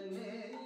തന്നെ